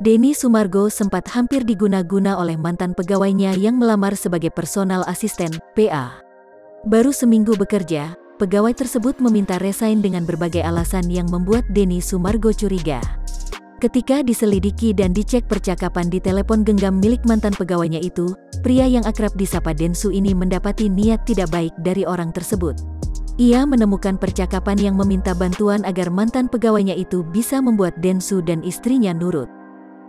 Denny Sumargo sempat hampir diguna-guna oleh mantan pegawainya yang melamar sebagai personal asisten, PA. Baru seminggu bekerja, pegawai tersebut meminta resign dengan berbagai alasan yang membuat Denny Sumargo curiga. Ketika diselidiki dan dicek percakapan di telepon genggam milik mantan pegawainya itu, pria yang akrab disapa Densu ini mendapati niat tidak baik dari orang tersebut. Ia menemukan percakapan yang meminta bantuan agar mantan pegawainya itu bisa membuat Densu dan istrinya nurut.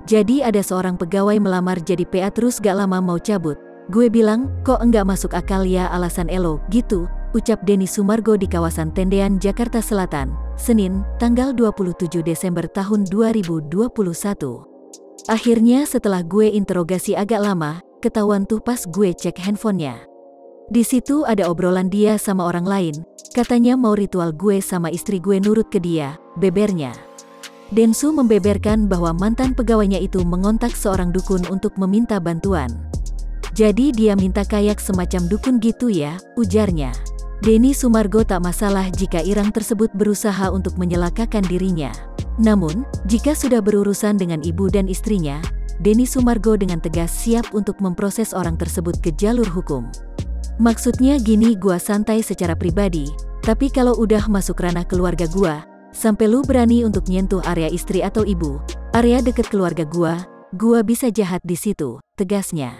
Jadi ada seorang pegawai melamar jadi PA terus gak lama mau cabut. Gue bilang, kok enggak masuk akal ya alasan Elo, gitu, ucap Denny Sumargo di kawasan Tendean, Jakarta Selatan, Senin, tanggal 27 Desember tahun 2021. Akhirnya setelah gue interogasi agak lama, ketahuan tuh pas gue cek handphonenya. Di situ ada obrolan dia sama orang lain, katanya mau ritual gue sama istri gue nurut ke dia, bebernya. Densu membeberkan bahwa mantan pegawainya itu mengontak seorang dukun untuk meminta bantuan. Jadi dia minta kayak semacam dukun gitu ya, ujarnya. Denny Sumargo tak masalah jika Irang tersebut berusaha untuk menyelakakan dirinya. Namun, jika sudah berurusan dengan ibu dan istrinya, Denny Sumargo dengan tegas siap untuk memproses orang tersebut ke jalur hukum. Maksudnya gini gua santai secara pribadi, tapi kalau udah masuk ranah keluarga gua, Sampai lu berani untuk nyentuh area istri atau ibu, area deket keluarga gua, gua bisa jahat di situ, tegasnya.